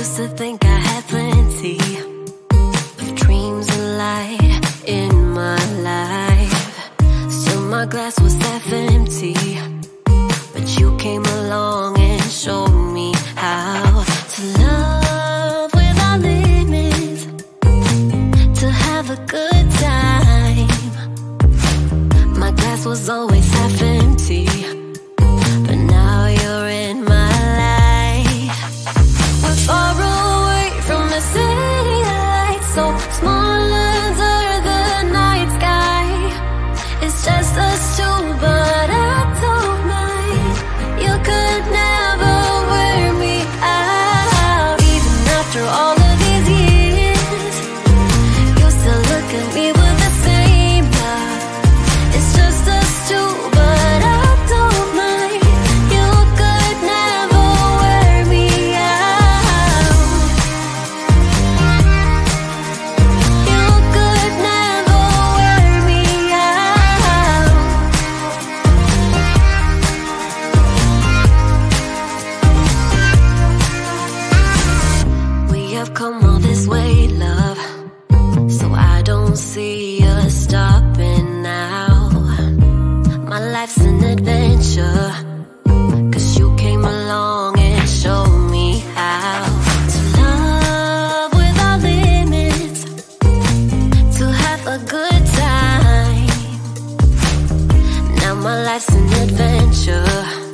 used to think I had plenty of dreams and in my life. So my glass was half empty, but you came along and showed. so small. have a good time. Now my life's an adventure.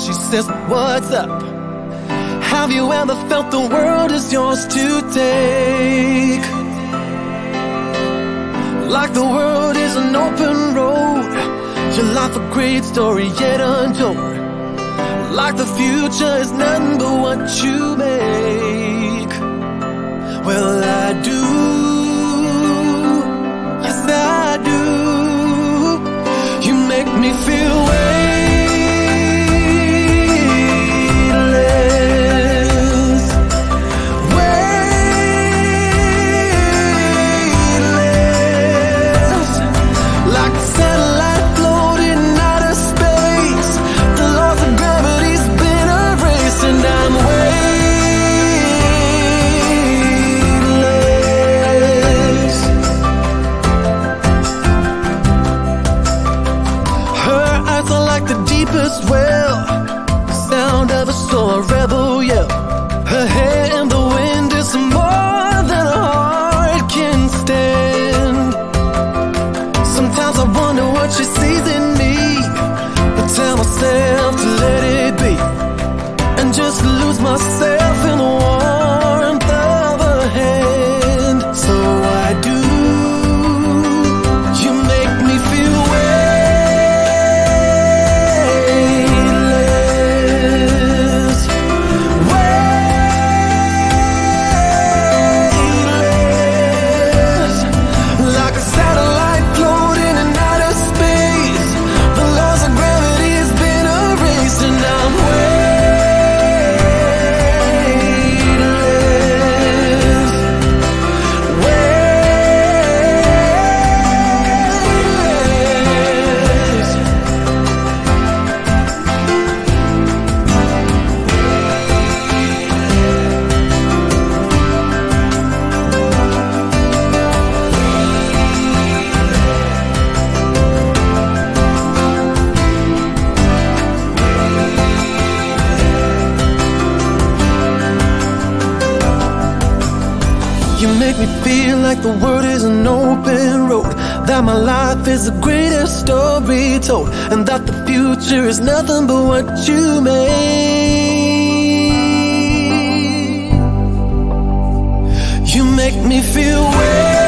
She says what's up. Have you ever felt the world is yours to take? Like the world is an open road. Your life a great story yet untold. Like the future is nothing but what you make. Well, I do. Like a me feel like the world is an open road. That my life is the greatest story told. And that the future is nothing but what you made. You make me feel weightless.